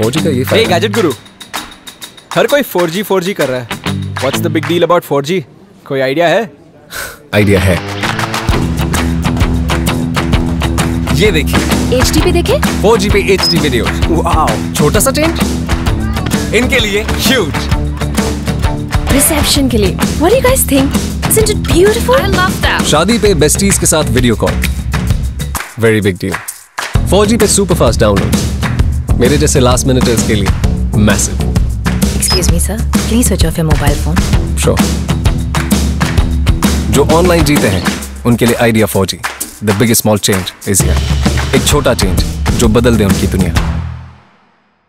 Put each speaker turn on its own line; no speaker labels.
4G का ये फ़ायदा
गैजेट गुरु हर कोई 4G 4G कर रहा है। What's the big deal about four G कोई आइडिया है?
आइडिया है। ये देखिए।
एच डी पे देखे?
फोर जी पे HD वीडियो
वाओ
छोटा सा टेंट इनके लिए ह्यूज
रिसेप्शन के लिए। What do you guys think isn't it beautiful I love that
शादी पे बेस्टीज के साथ video call very big deal 4G पे सुपर फास्ट डाउनलोड मेरे जैसे लास्ट मिनटर्स के लिए message
excuse me sir please switch off your mobile phone
sure जो ऑनलाइन जीते हैं उनके लिए Idea 4G the biggest small change is here एक छोटा चेंज जो बदल दे उनकी दुनिया।